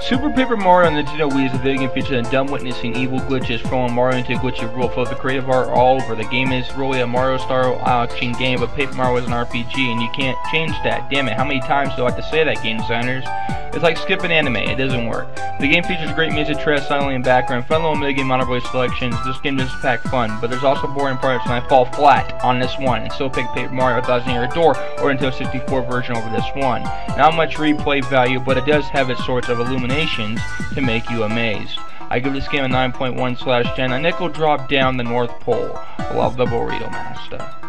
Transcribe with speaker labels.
Speaker 1: Super Paper Mario on the Nintendo Wii is a video game featuring dumb witnessing evil glitches throwing Mario into a glitchy world full of the creative art all over. The game is really a Mario-style action game, but Paper Mario is an RPG, and you can't change that. Damn it, how many times do I have to say that, game designers? It's like skipping anime, it doesn't work. The game features great music, trash silently in background, fun little minigame monopoly selections. This game does pack fun, but there's also boring parts, and I fall flat on this one, and still pick Paper Mario Thousand Year Door or Nintendo 64 version over this one. Not much replay value, but it does have its sorts of illuminations to make you amazed. I give this game a 9.1 slash 10, a nickel drop down the North Pole. Love the Burrito Master.